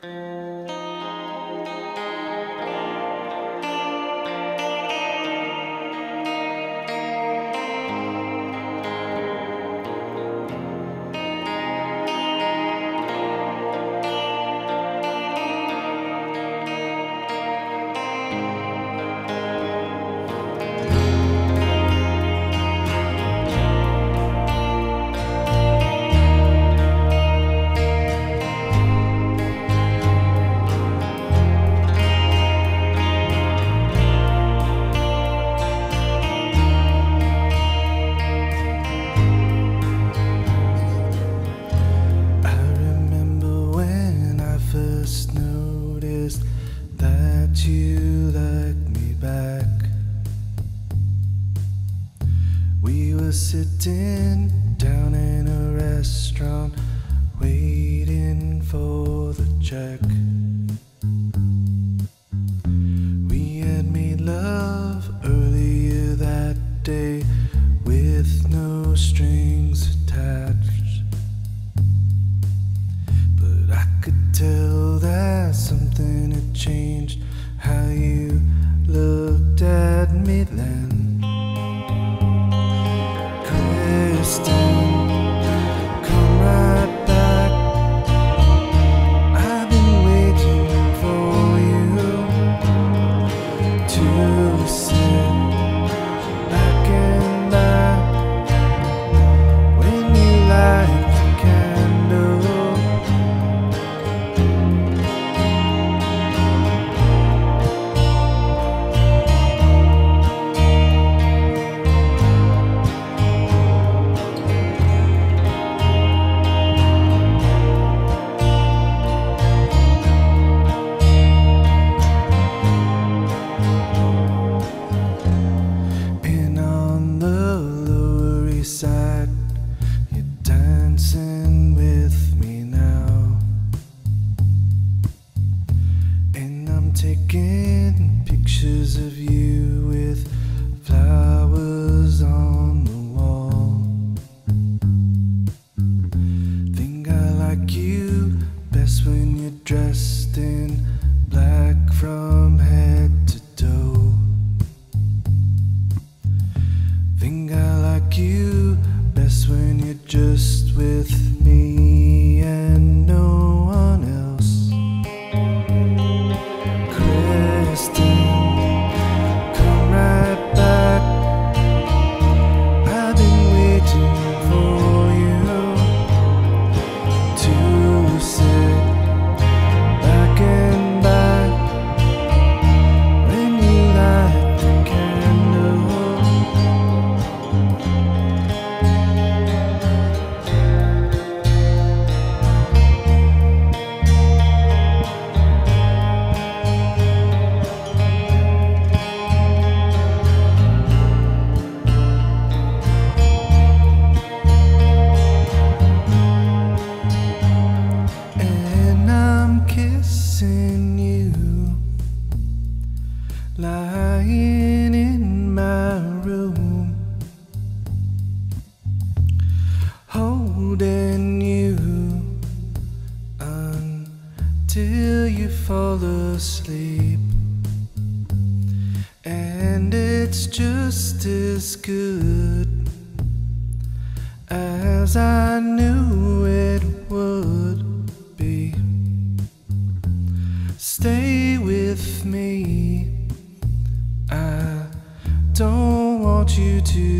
I sitting down in a restaurant, waiting for the check. We had made love earlier that day with no strings attached. But I could tell that something had changed how you looked at me then. Fall asleep. And it's just as good as I knew it would be. Stay with me. I don't want you to